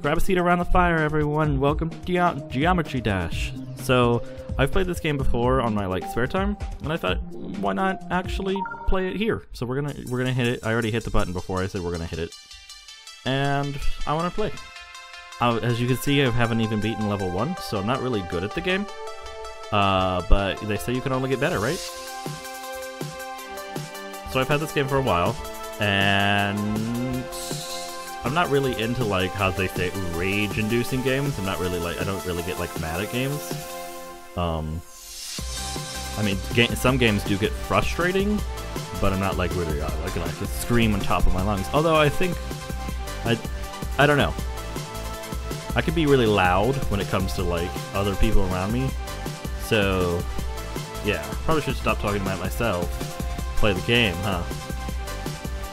Grab a seat around the fire, everyone. Welcome to Geo- Geometry Dash. So, I've played this game before on my like spare time, and I thought, why not actually play it here? So we're gonna we're gonna hit it. I already hit the button before I said we're gonna hit it, and I want to play. As you can see, I haven't even beaten level one, so I'm not really good at the game. Uh, but they say you can only get better, right? So I've had this game for a while, and I'm not really into like how they say rage-inducing games. I'm not really like I don't really get like mad at games. Um, I mean, ga- some games do get frustrating, but I'm not like really uh, like like just scream on top of my lungs. Although I think I I don't know. I can be really loud when it comes to like other people around me. So yeah, probably should stop talking about myself. Play the game, huh?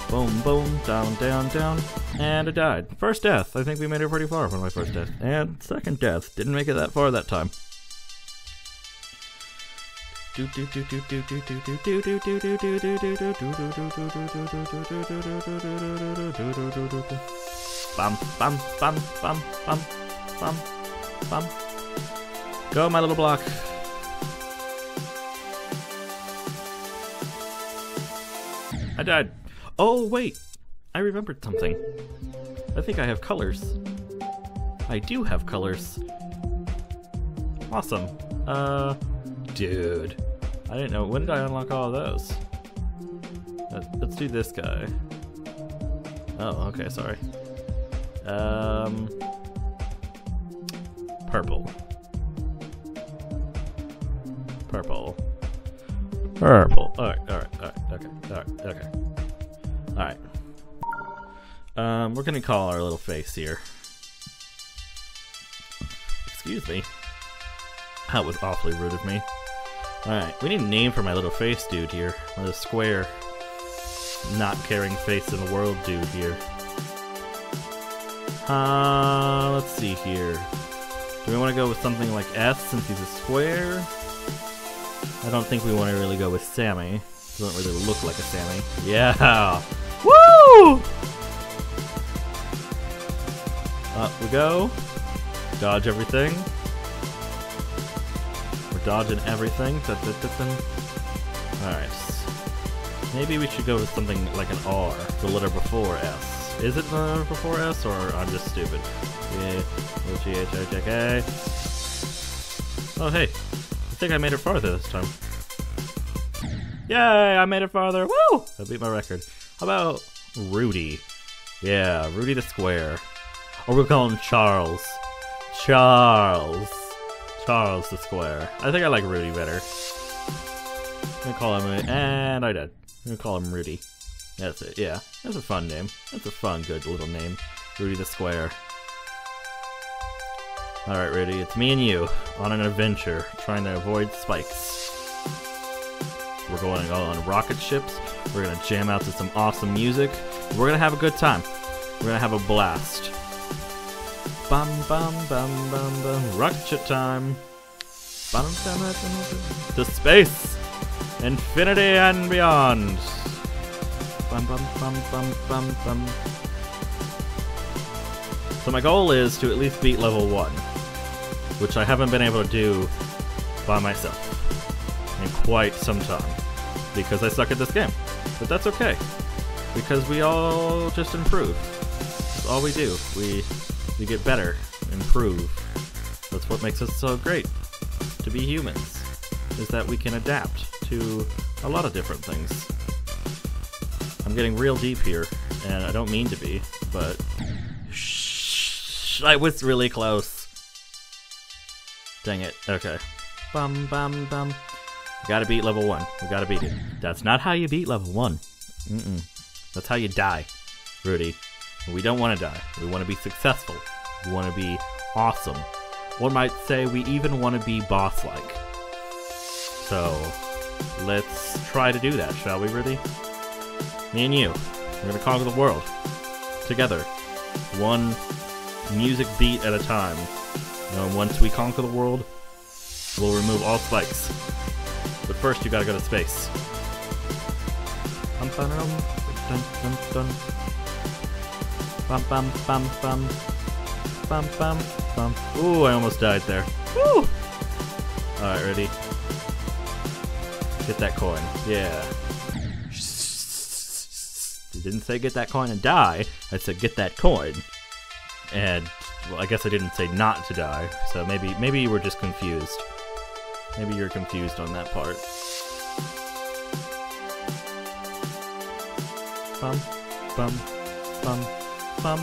Boom, boom, down, down, down. And I died. First death. I think we made it pretty far from my first death. And second death. Didn't make it that far that time. Bum, bum, bum, bum, bum, bum, bum. Go, my little block. I died. Oh, wait. I remembered something. I think I have colors. I do have colors. Awesome. Uh, dude. I didn't know. When did I unlock all of those? Let's, do this guy. Oh, okay, sorry. Um, purple. Purple. Purple. Alright, alright, alright, okay, alright, okay. Alright. Um, we're gonna call our little face here. Excuse me. That was awfully rude of me. Alright, we need a name for my little face dude here. Little square, not caring face in the world dude here. Uh, let's see here. Do we want to go with something like S since he's a square? I don't think we want to really go with Sammy. Doesn't really look like a Sammy. Yeah! Woo! Up we go. Dodge everything. We're dodging everything. Alright. Maybe we should go with something like an R, the letter before S. Is it the letter before S, or I'm just stupid? G-H-O-J-K. Oh, hey. I think I made it farther this time. Yay, I made it farther. Woo! I beat my record. How about Rudy? Yeah, Rudy the Square. Or we'll call him Charles. Charles. Charles the Square. I think I like Rudy better. I'm gonna call him, and I did. I'm gonna call him Rudy. That's it, yeah. That's a fun name. That's a fun, good little name. Rudy the Square. Alright, Rudy, it's me and you on an adventure trying to avoid spikes. We're going on rocket ships. We're gonna jam out to some awesome music. We're gonna have a good time. We're gonna have a blast. Bum bum bum bum bum. Rocket time. To space, infinity and beyond. Bum bum bum bum bum bum. So my goal is to at least beat level one, which I haven't been able to do by myself in quite some time because I suck at this game. But that's okay because we all just improve. That's all we do. We we get better, improve. That's what makes us so great to be humans. Is that we can adapt to a lot of different things. I'm getting real deep here, and I don't mean to be, but shh, I was really close. Dang it. Okay. Bum bum bum. We gotta beat level one. We gotta beat it. That's not how you beat level one. Mm-mm. That's how you die, Rudy. We don't want to die. We want to be successful. We want to be awesome. One might say we even want to be boss-like. So, let's try to do that, shall we, Rudy? Me and you. We're gonna conquer the world. Together. One music beat at a time. And once we conquer the world, we'll remove all spikes. But first, you gotta go to space. Dun, dun, dun. Bum, bum, bum, bum. bum, bum, bum. Ooh, I almost died there. Woo! Alright, ready? Get that coin. Yeah. You didn't say get that coin and die. I said get that coin. And well, I guess I didn't say not to die. So maybe maybe you were just confused. Maybe you're confused on that part. Bum, bum, bum, bum,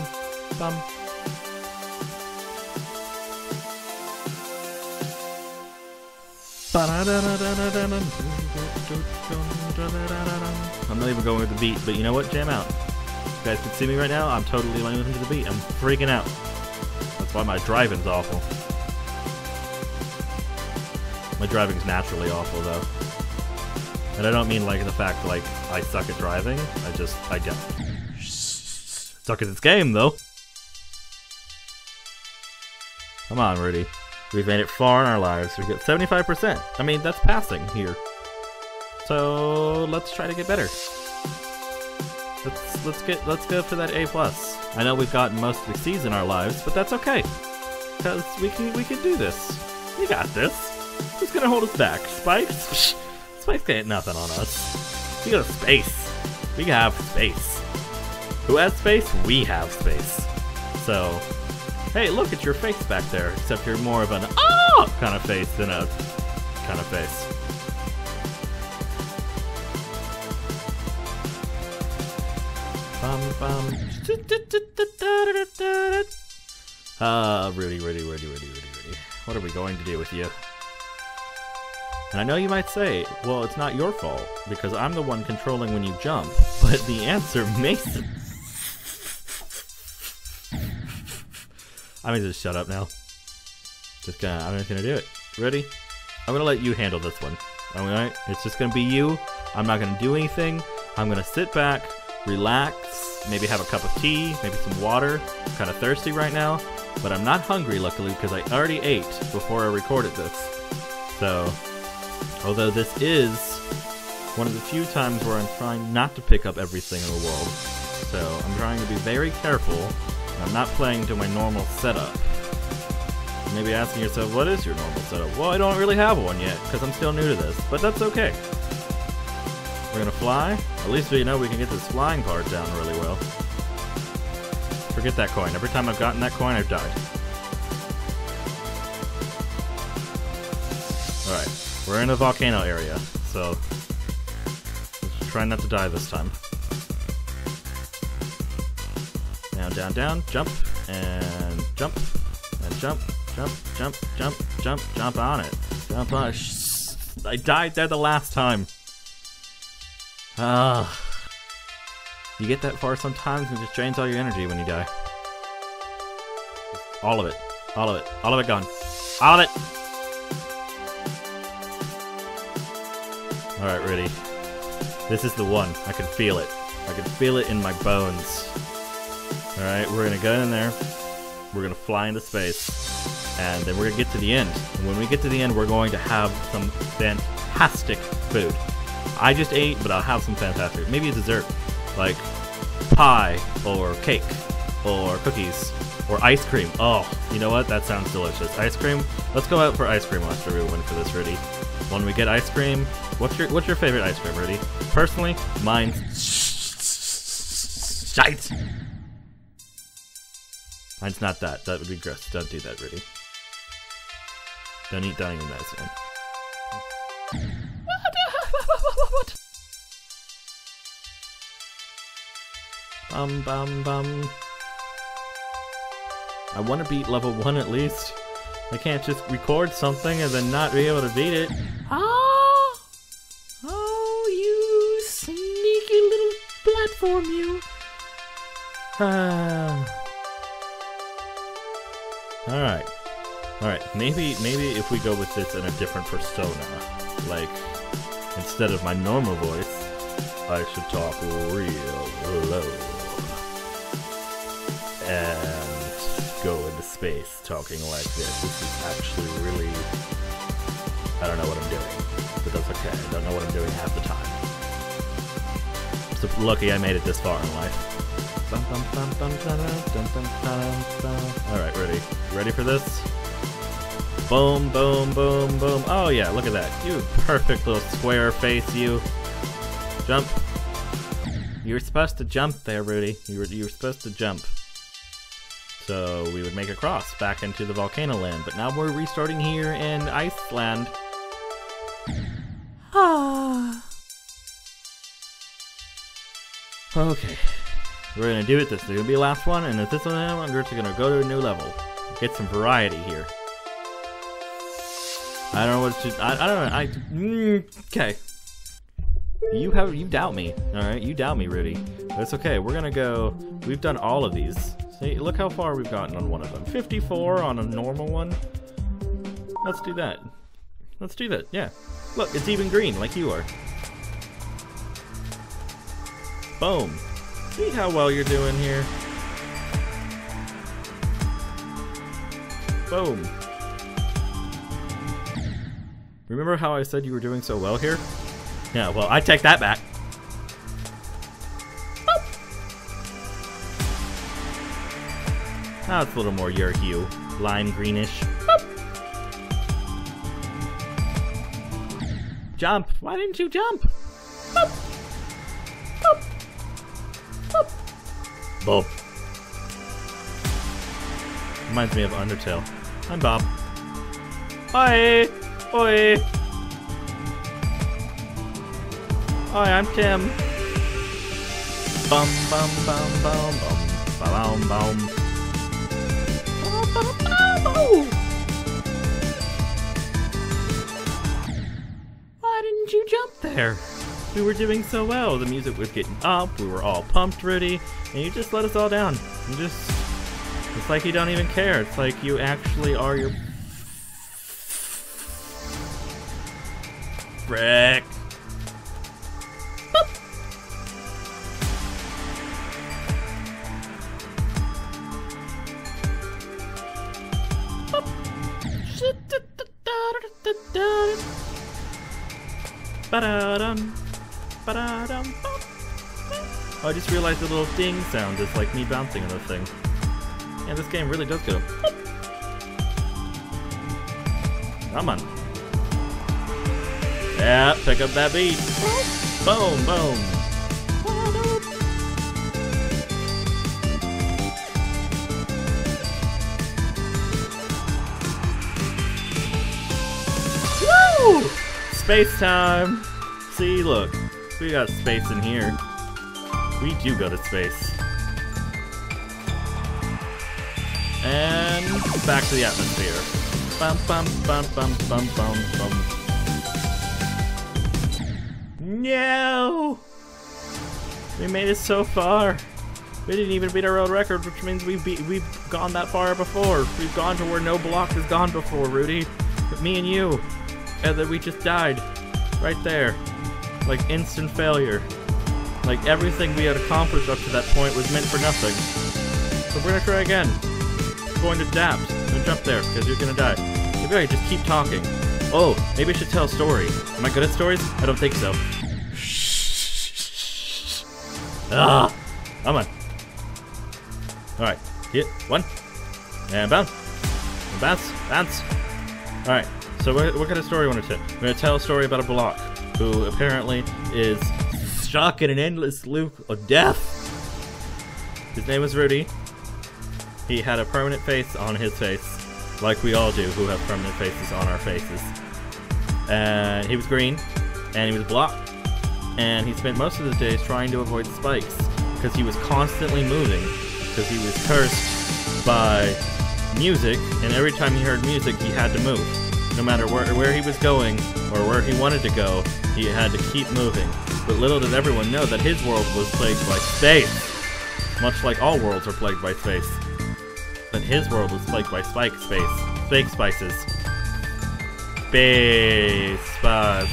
bum. I'm not even going with the beat, but you know what? Jam out. You guys can see me right now. I'm totally listening to the beat. I'm freaking out. That's why my driving's awful. My driving's naturally awful, though. And I don't mean like the fact like I suck at driving. I just I don't. Suck at this game, though. Come on, Rudy. We've made it far in our lives. We've got 75%. I mean, that's passing here. So let's try to get better. Let's let's get let's go for that A plus. I know we've gotten most of the C's in our lives, but that's okay. Cause we can we can do this. We got this. Who's gonna hold us back? Spikes? Spikes got nothing on us. We got space. We can have space. Who has space? We have space. So Hey, look, it's your face back there, except you're more of an ah kind of face than a kind of face. Ah, Rudy, Rudy, Rudy, Rudy, Rudy, Rudy. What are we going to do with you? And I know you might say, well, it's not your fault, because I'm the one controlling when you jump. But the answer, Mason. I'm gonna just shut up now. Just gonna, I'm just gonna do it. Ready? I'm gonna let you handle this one. Alright? It's just gonna be you. I'm not gonna do anything. I'm gonna sit back, relax, maybe have a cup of tea, maybe some water. I'm kind of thirsty right now, but I'm not hungry, luckily, because I already ate before I recorded this. So, although this is one of the few times where I'm trying not to pick up everything in the world, so I'm trying to be very careful. I'm not playing to my normal setup. You may be asking yourself, what is your normal setup? Well, I don't really have one yet, because I'm still new to this, but that's okay. We're gonna fly. At least we know we can get this flying part down really well. Forget that coin. Every time I've gotten that coin, I've died. Alright, we're in a volcano area, so try not to die this time. Down, down, jump, and jump, and jump, jump, jump, jump, jump, jump on it. Jump on it. I died there the last time. Ah. You get that far sometimes and it just drains all your energy when you die. All of it. All of it. All of it gone. All of it! Alright, ready. This is the one. I can feel it. I can feel it in my bones. Alright, we're gonna go in there. We're gonna fly into space. And then we're gonna get to the end. And when we get to the end, we're going to have some fantastic food. I just ate, but I'll have some fantastic. Maybe a dessert, like pie or cake or cookies or ice cream. Oh, you know what? That sounds delicious. Ice cream. Let's go out for ice cream after we win for this, Rudy. When we get ice cream, what's your what's your favorite ice cream, Rudy? Personally, mine's shite. Mine's not that. That would be gross. Don't do that, Rudy. Don't eat dining medicine. What? Bum bum bum. I want to beat level 1 at least. I can't just record something and then not be able to beat it. Oh! Oh, you sneaky little platform, you. Ah. Alright. Alright, maybe maybe if we go with this in a different persona, like instead of my normal voice, I should talk real low. And go into space talking like this. This is actually really I don't know what I'm doing. But that's okay. I don't know what I'm doing half the time. So lucky I made it this far in life. Alright, ready. Ready for this? Boom, boom, boom, boom. Oh yeah, look at that. You perfect little square face, you. Jump. You were supposed to jump there, Rudy. You were, you were supposed to jump. So we would make a cross back into the volcano land, but now we're restarting here in Iceland. Ah. okay. We're gonna do it this is gonna be the last one, and if this one we're just gonna go to a new level. Get some variety here. I don't know what to. I, I don't know. I. Mm, okay. You have you doubt me. All right, you doubt me, Rudy. But it's okay. We're gonna go. We've done all of these. See, look how far we've gotten on one of them. 54 on a normal one. Let's do that. Let's do that. Yeah. Look, it's even green, like you are. Boom. See how well you're doing here. Boom. Remember how I said you were doing so well here? Yeah, well, I take that back. Now it's a little more your hue. Lime greenish. Jump! Why didn't you jump? Boop. Boop. Reminds me of Undertale. I'm Bob. Hi! Oi! Hi, I'm Tim. Bum bum bum bum bum bum bum. Why didn't you jump there? We were doing so well. The music was getting up. We were all pumped, ready, and you just let us all down. You just, it's like you don't even care. It's like you actually are your. Ba-da-dum, ba-da-dum, oh, I just realized the little ding sound is like me bouncing on the thing. Yeah, this game really does go. Come on. Yeah, pick up that beat. Boom, boom. Woo! Space time. See, look. We got space in here. We do go to space. And back to the atmosphere. Bum bum bum bum bum bum bum. No! We made it so far. We didn't even beat our world record, which means we've we've gone that far before. We've gone to where no block has gone before, Rudy. But me and you. And then we just died. Right there. Like instant failure. Like everything we had accomplished up to that point was meant for nothing. So we're gonna try again. We're going to adapt. Don't jump there, because you're gonna die. Maybe I just keep talking. Oh, maybe I should tell a story. Am I good at stories? I don't think so. Ah! Come on. Alright, hit one. And bounce. And bounce. Bounce. Alright, so what, kind of story you want to tell? I'm going to tell a story about a block who apparently is stuck in an endless loop of death. His name was Rudy. He had a permanent face on his face, like we all do who have permanent faces on our faces. And he was green, and he was blocked and he spent most of his days trying to avoid spikes because he was constantly moving because he was cursed by music and every time he heard music he had to move no matter where, where he was going or where he wanted to go he had to keep moving. But little did everyone know that his world was plagued by space much like all worlds are plagued by space but his world was plagued by spike space fake spices. Space spice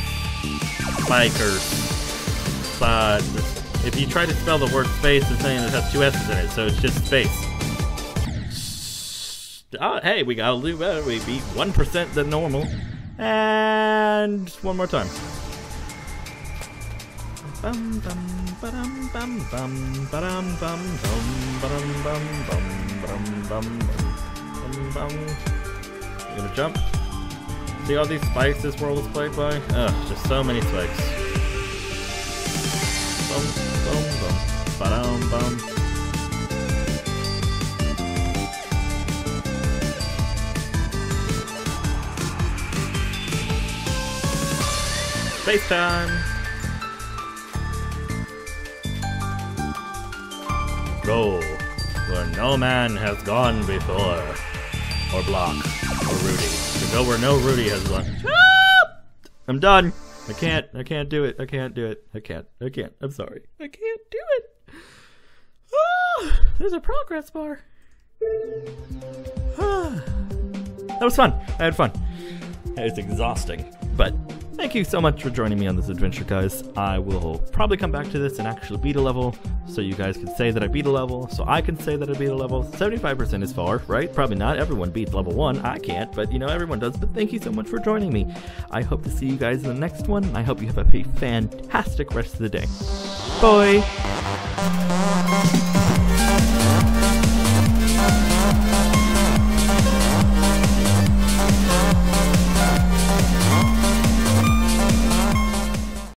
spikers but if you try to spell the word space, it's saying it has two S's in it, so it's just space. Oh, hey, we got a little better. We beat 1% than normal. And one more time. Bum bum ba-dum bum bum ba-dum bum bum ba-dum bum bum bum bum Bum, bum. Gonna jump? See all these spikes this world is plagued by? Ugh, just so many spikes. Bum, bum, bum. Ba-dum, bum. Space time! Roll where no man has gone before. Or Block. Or Rudy. To go where no Rudy has gone. I'm done! I can't, I can't do it, I can't do it, I can't, I can't, I'm sorry. I can't do it! Ah, there's a progress bar. That was fun. I had fun. It's exhausting, but Thank you so much for joining me on this adventure, guys. I will probably come back to this and actually beat a level, so you guys can say that I beat a level, so I can say that I beat a level. 75% is far, right? Probably not everyone beats level 1. I can't, but you know, everyone does. But thank you so much for joining me. I hope to see you guys in the next one. I hope you have a fantastic rest of the day. Bye!